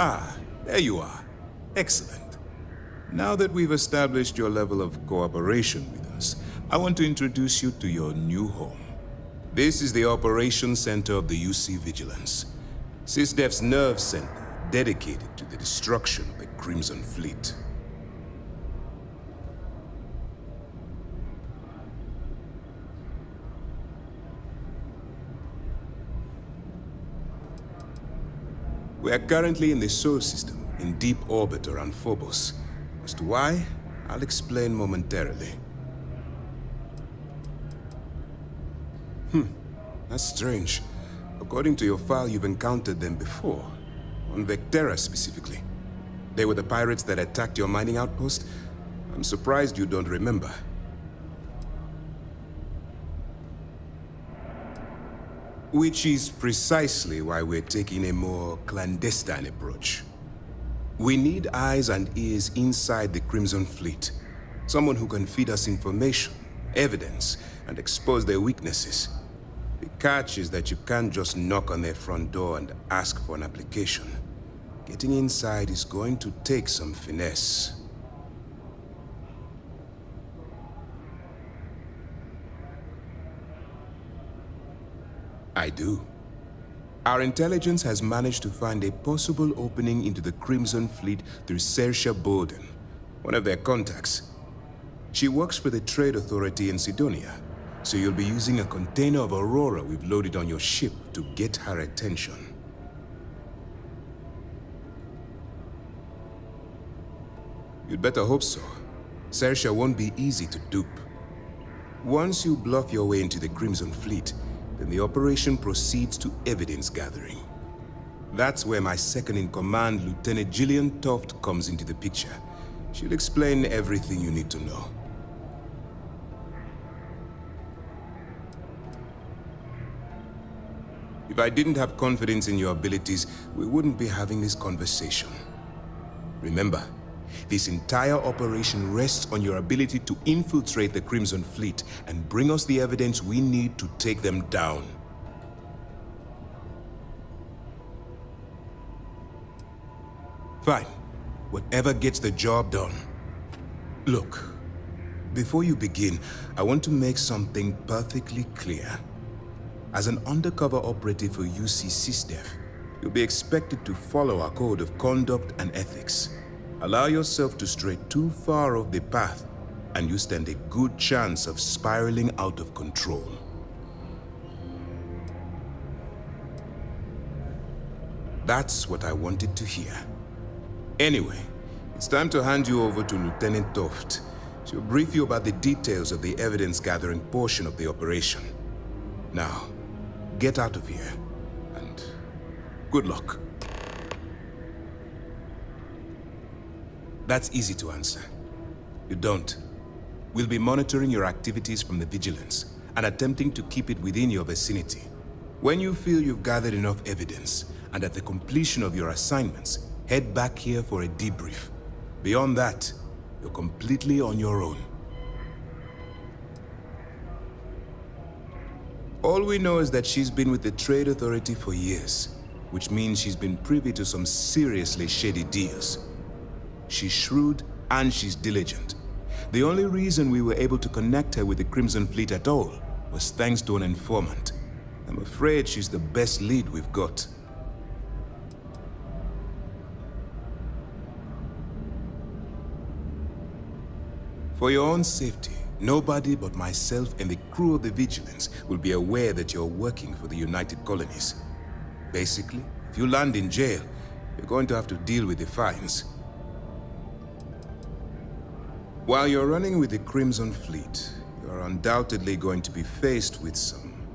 Ah, there you are. Excellent. Now that we've established your level of cooperation with us, I want to introduce you to your new home. This is the Operations Center of the UC Vigilance. SysDef's nerve center dedicated to the destruction of the Crimson Fleet. We are currently in the Sol system, in deep orbit around Phobos. As to why, I'll explain momentarily. Hmm, that's strange. According to your file, you've encountered them before. On Vectera specifically. They were the pirates that attacked your mining outpost? I'm surprised you don't remember. Which is precisely why we're taking a more clandestine approach. We need eyes and ears inside the Crimson Fleet. Someone who can feed us information, evidence, and expose their weaknesses. The catch is that you can't just knock on their front door and ask for an application. Getting inside is going to take some finesse. I do. Our intelligence has managed to find a possible opening into the Crimson Fleet through Saoirse Bolden, one of their contacts. She works for the Trade Authority in Cydonia, so you'll be using a container of Aurora we've loaded on your ship to get her attention. You'd better hope so. Saoirse won't be easy to dupe. Once you bluff your way into the Crimson Fleet, then the operation proceeds to evidence gathering. That's where my second-in-command, Lieutenant Gillian Toft, comes into the picture. She'll explain everything you need to know. If I didn't have confidence in your abilities, we wouldn't be having this conversation. Remember, this entire operation rests on your ability to infiltrate the Crimson Fleet and bring us the evidence we need to take them down. Fine. Whatever gets the job done. Look, before you begin, I want to make something perfectly clear. As an undercover operative for UC SysDef, you'll be expected to follow our code of conduct and ethics. Allow yourself to stray too far off the path, and you stand a good chance of spiraling out of control. That's what I wanted to hear. Anyway, it's time to hand you over to Lieutenant Toft. She'll brief you about the details of the evidence-gathering portion of the operation. Now, get out of here, and good luck. That's easy to answer. You don't. We'll be monitoring your activities from the Vigilance and attempting to keep it within your vicinity. When you feel you've gathered enough evidence, and at the completion of your assignments, head back here for a debrief. Beyond that, you're completely on your own. All we know is that she's been with the Trade Authority for years, which means she's been privy to some seriously shady deals. She's shrewd and she's diligent. The only reason we were able to connect her with the Crimson Fleet at all was thanks to an informant. I'm afraid she's the best lead we've got. For your own safety, nobody but myself and the crew of the Vigilance will be aware that you're working for the United Colonies. Basically, if you land in jail, you're going to have to deal with the fines. While you're running with the Crimson Fleet, you're undoubtedly going to be faced with some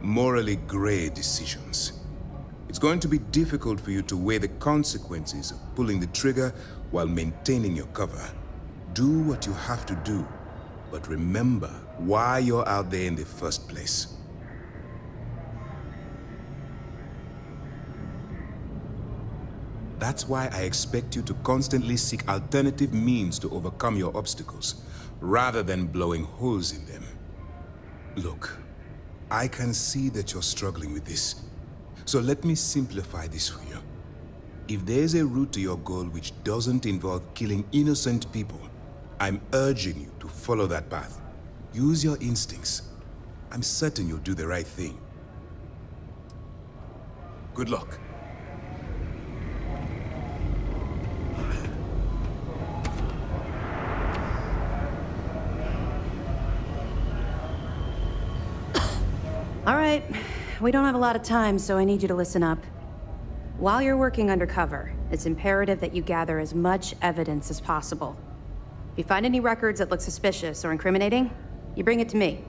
morally gray decisions. It's going to be difficult for you to weigh the consequences of pulling the trigger while maintaining your cover. Do what you have to do, but remember why you're out there in the first place. That's why I expect you to constantly seek alternative means to overcome your obstacles, rather than blowing holes in them. Look, I can see that you're struggling with this, so let me simplify this for you. If there's a route to your goal which doesn't involve killing innocent people, I'm urging you to follow that path. Use your instincts. I'm certain you'll do the right thing. Good luck. Right. We don't have a lot of time, so I need you to listen up. While you're working undercover, it's imperative that you gather as much evidence as possible. If you find any records that look suspicious or incriminating, you bring it to me.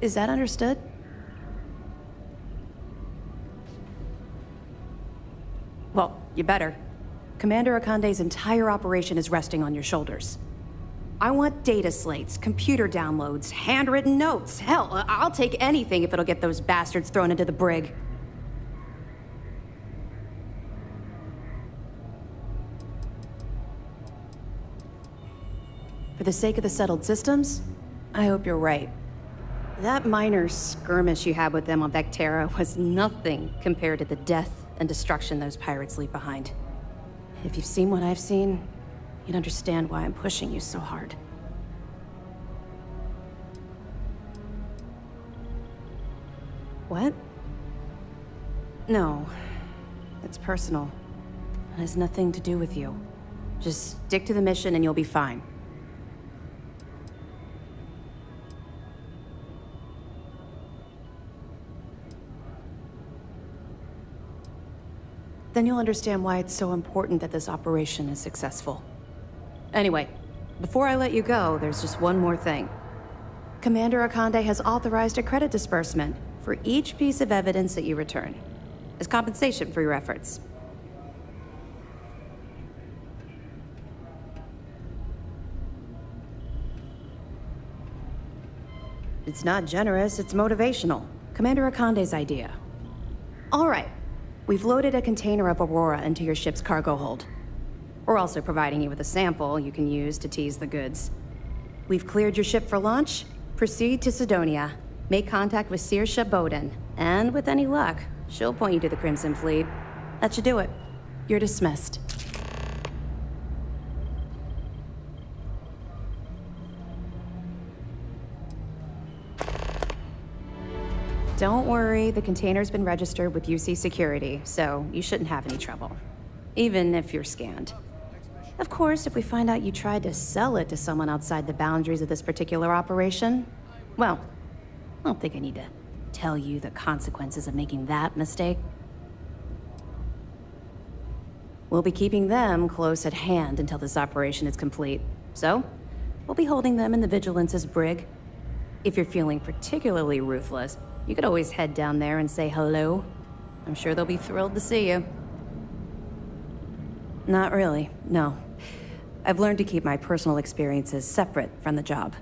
Is that understood? Well, you better. Commander Ikande's entire operation is resting on your shoulders. I want data slates, computer downloads, handwritten notes. Hell, uh, I'll take anything if it'll get those bastards thrown into the brig. For the sake of the settled systems, I hope you're right. That minor skirmish you had with them on Vectera was nothing compared to the death and destruction those pirates leave behind. If you've seen what I've seen, you'd understand why I'm pushing you so hard. What? No. It's personal. It has nothing to do with you. Just stick to the mission and you'll be fine. Then you'll understand why it's so important that this operation is successful. Anyway, before I let you go, there's just one more thing. Commander Ikande has authorized a credit disbursement for each piece of evidence that you return, as compensation for your efforts. It's not generous, it's motivational. Commander Ikande's idea. All right, we've loaded a container of Aurora into your ship's cargo hold. We're also providing you with a sample you can use to tease the goods. We've cleared your ship for launch. Proceed to Cydonia. Make contact with Saoirse Boden. And with any luck, she'll point you to the Crimson Fleet. That should do it. You're dismissed. Don't worry, the container's been registered with UC Security, so you shouldn't have any trouble. Even if you're scanned. Of course, if we find out you tried to sell it to someone outside the boundaries of this particular operation, well, I don't think I need to tell you the consequences of making that mistake. We'll be keeping them close at hand until this operation is complete. So, we'll be holding them in the Vigilance's brig. If you're feeling particularly ruthless, you could always head down there and say hello. I'm sure they'll be thrilled to see you. Not really, no. I've learned to keep my personal experiences separate from the job.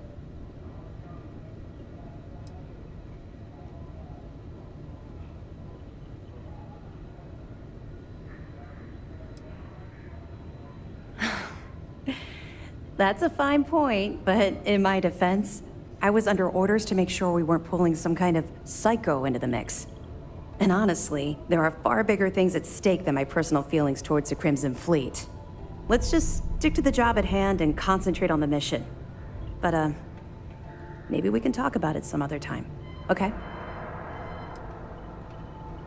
That's a fine point, but in my defense, I was under orders to make sure we weren't pulling some kind of psycho into the mix. And honestly, there are far bigger things at stake than my personal feelings towards the Crimson Fleet. Let's just stick to the job at hand and concentrate on the mission. But, uh, maybe we can talk about it some other time, okay?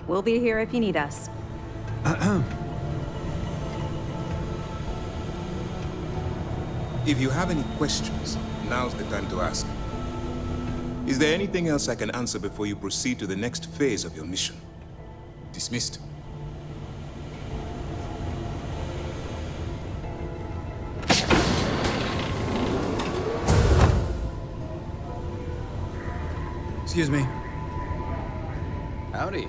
We'll be here if you need us. If you have any questions, now's the time to ask. Is there anything else I can answer before you proceed to the next phase of your mission? Dismissed. Excuse me. Howdy.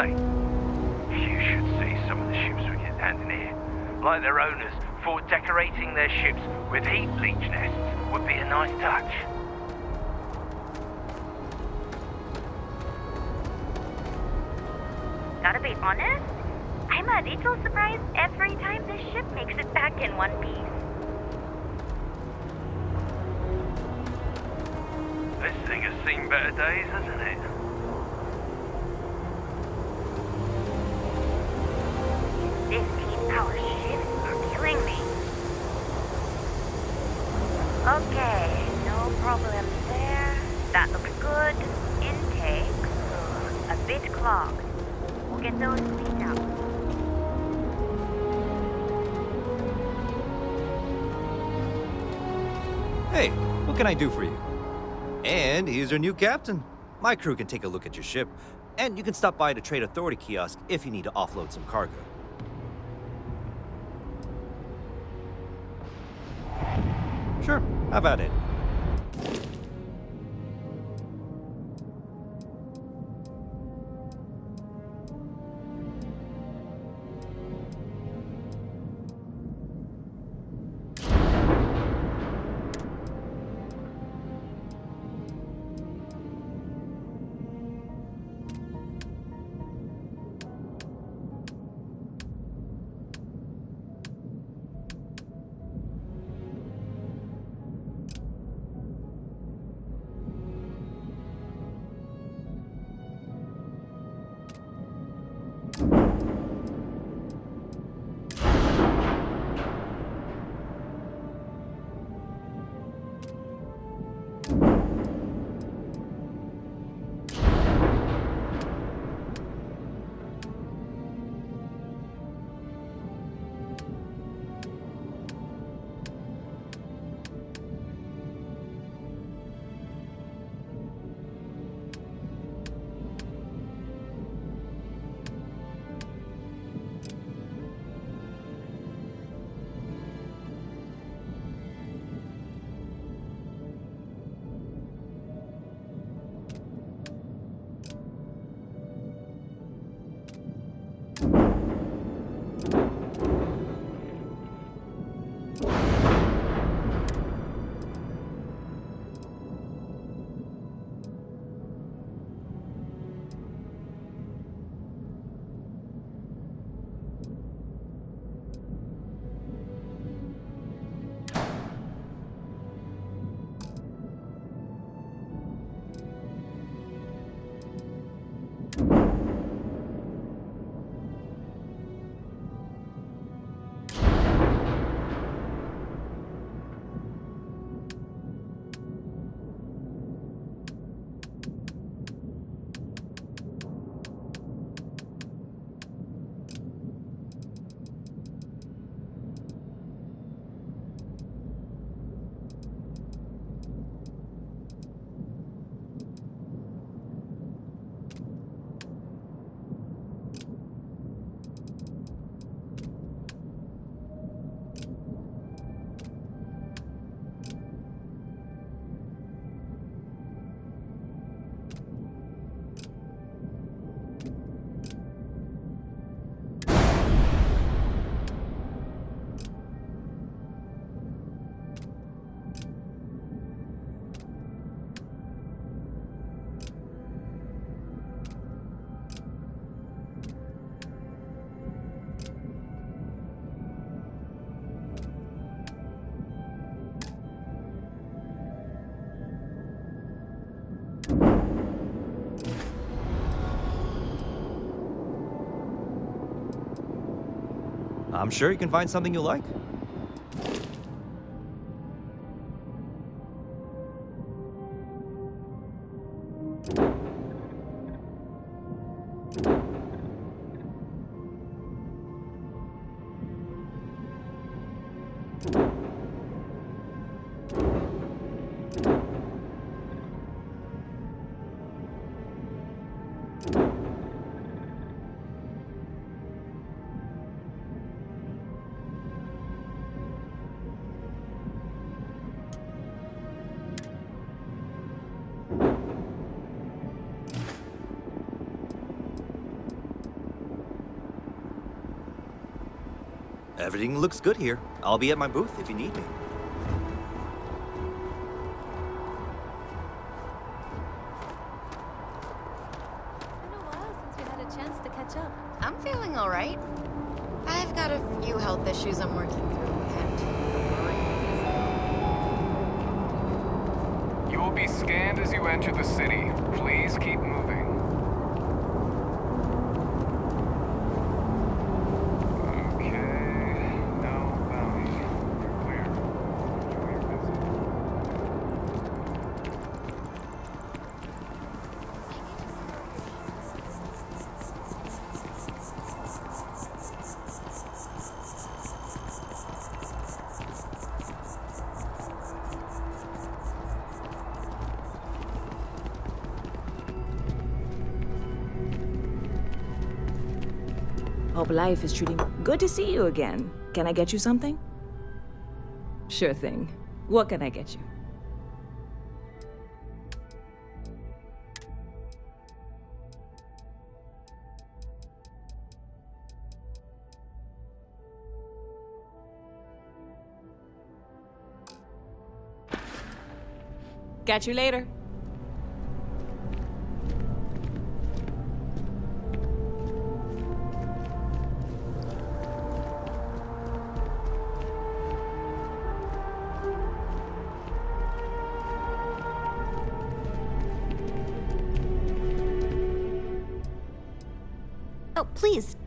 Hey, you should see some of the ships we get landing here. Like their owners, thought decorating their ships with Heatleech nests would be a nice touch. Gotta be honest, I'm a little surprised every time this ship makes it back in one piece. This thing has seen better days, hasn't it? These Team Power ships are killing me. Okay, no problems there. That looks good. Intake, a bit clogged. We'll get those cleaned up. Hey, what can I do for you? And here's your new captain. My crew can take a look at your ship, and you can stop by the Trade Authority kiosk if you need to offload some cargo. Sure, how about it? I'm sure you can find something you like. Everything looks good here. I'll be at my booth if you need me. Hope life is treating. Good to see you again. Can I get you something? Sure thing. What can I get you? Catch you later.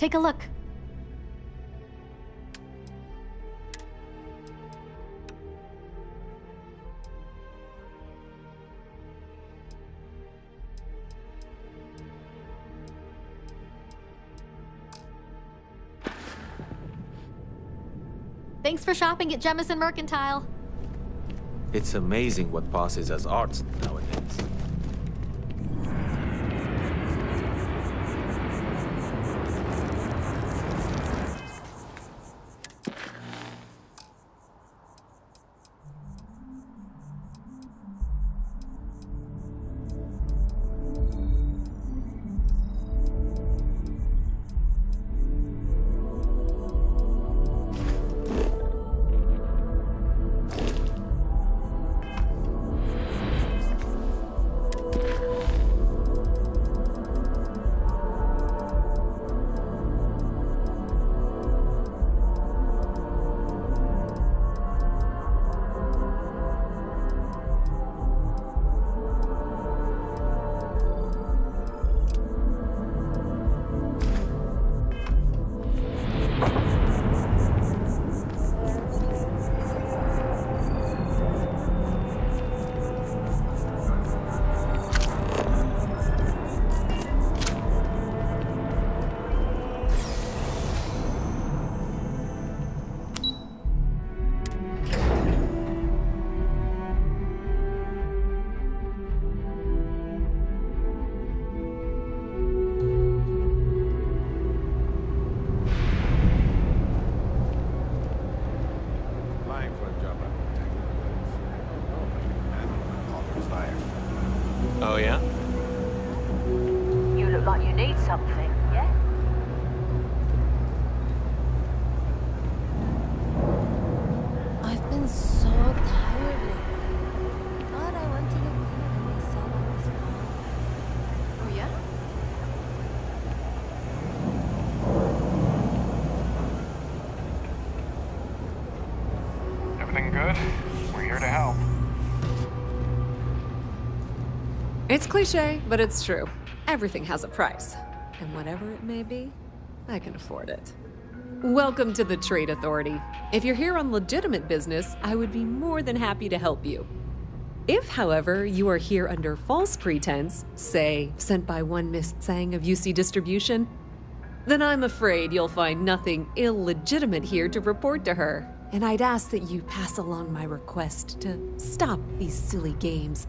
Take a look. Thanks for shopping at Jemison Mercantile. It's amazing what passes as art nowadays. It's cliche, but it's true. Everything has a price. And whatever it may be, I can afford it. Welcome to the Trade Authority. If you're here on legitimate business, I would be more than happy to help you. If, however, you are here under false pretense, say, sent by one Miss Tsang of UC Distribution, then I'm afraid you'll find nothing illegitimate here to report to her. And I'd ask that you pass along my request to stop these silly games.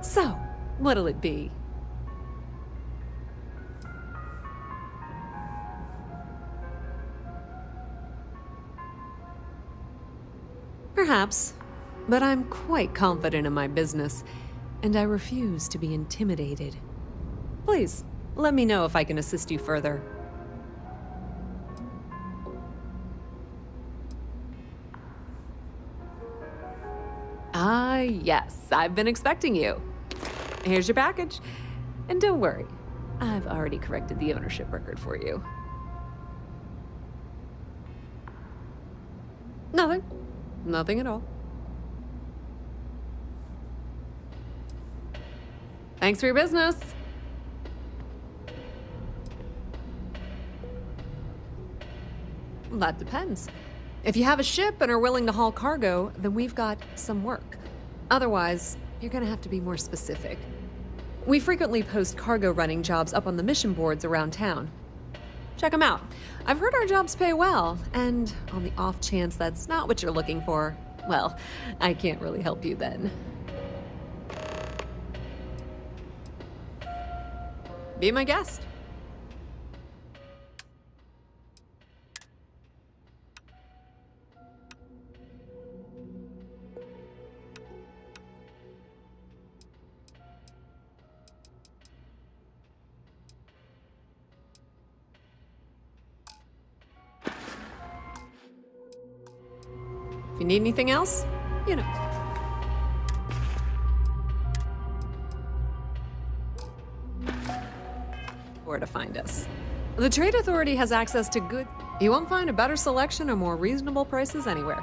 So, What'll it be? Perhaps, but I'm quite confident in my business, and I refuse to be intimidated. Please, let me know if I can assist you further. Ah, yes, I've been expecting you. Here's your package. And don't worry, I've already corrected the ownership record for you. Nothing. Nothing at all. Thanks for your business. That depends. If you have a ship and are willing to haul cargo, then we've got some work. Otherwise, you're gonna have to be more specific. We frequently post cargo running jobs up on the mission boards around town. Check them out. I've heard our jobs pay well, and on the off chance that's not what you're looking for, well, I can't really help you then. Be my guest. Need anything else, you know. Where to find us. The Trade Authority has access to good. You won't find a better selection or more reasonable prices anywhere.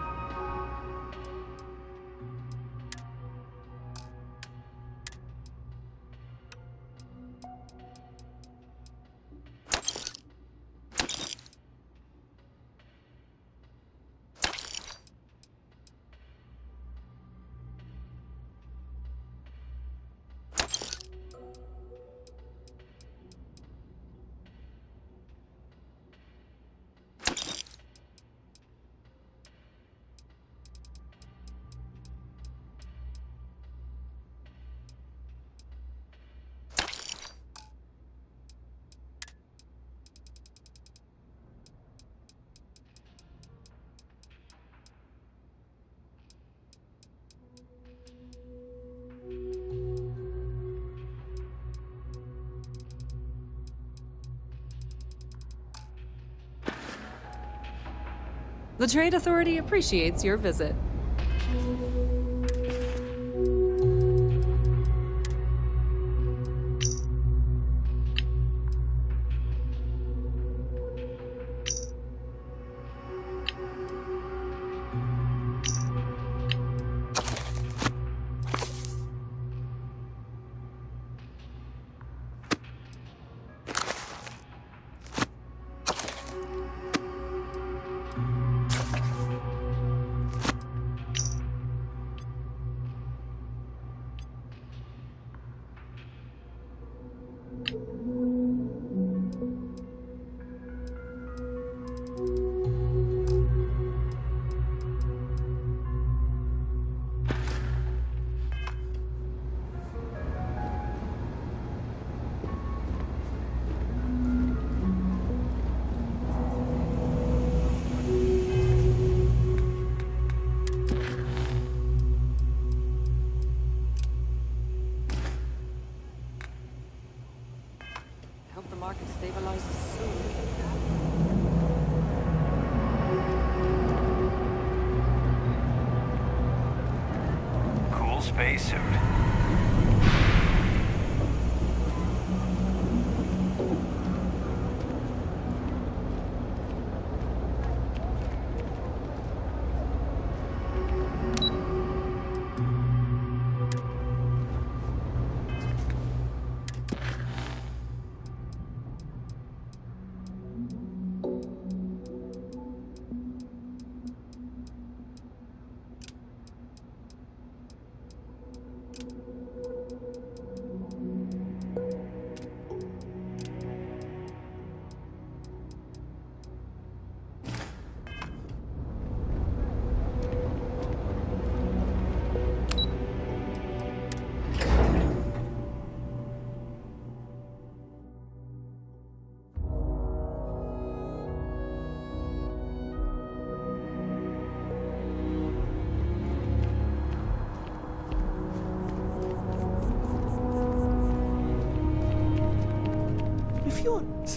The Trade Authority appreciates your visit.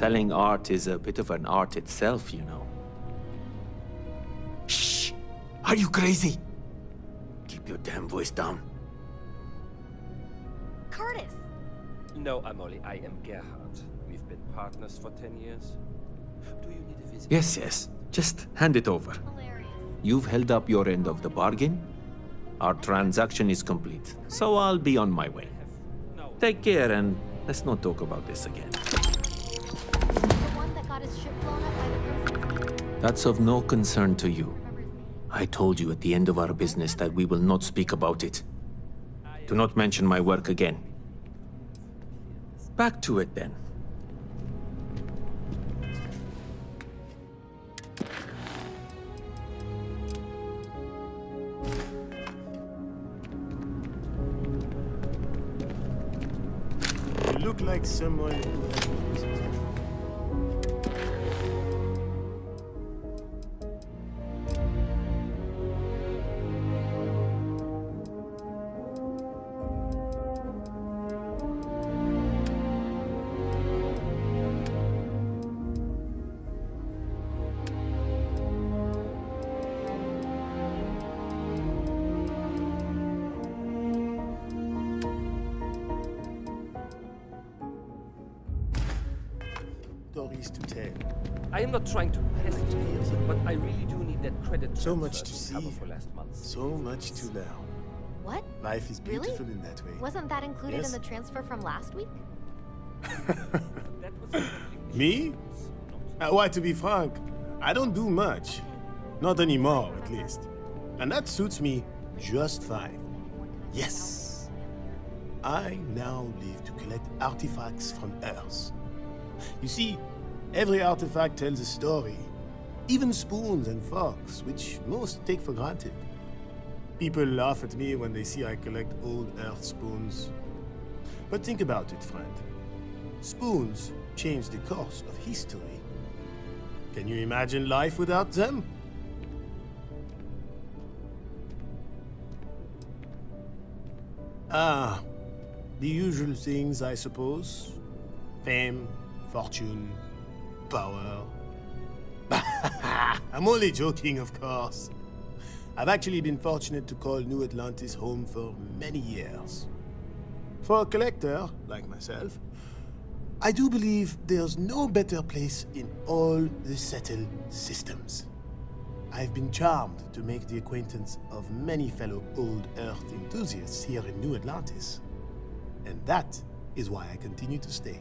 Selling art is a bit of an art itself, you know. Shh! Are you crazy? Keep your damn voice down. Curtis. No, Amoli, I am Gerhard. We've been partners for 10 years. Do you need a visit? Yes, yes. Just hand it over. Hilarious. You've held up your end of the bargain. Our transaction is complete, so I'll be on my way. Take care and let's not talk about this again. That's of no concern to you. I told you at the end of our business that we will not speak about it. Do not mention my work again. Back to it then. You look like someone stories to tell. I am not trying to pest you, but I really do need that credit So much to see, cover for last month. so much to learn. What? Life is Really? beautiful in that way. Wasn't that included Yes. in the transfer from last week? Me? Uh, why, to be frank, I don't do much. Not anymore, at least. And that suits me just fine. Yes. I now live to collect artifacts from Earth. You see, every artifact tells a story. Even spoons and forks, which most take for granted. People laugh at me when they see I collect old Earth spoons. But think about it, friend. Spoons change the course of history. Can you imagine life without them? Ah, the usual things, I suppose. Fame, fortune, power. I'm only joking, of course. I've actually been fortunate to call New Atlantis home for many years. For a collector, like myself, I do believe there's no better place in all the settled systems. I've been charmed to make the acquaintance of many fellow old Earth enthusiasts here in New Atlantis. And that is why I continue to stay.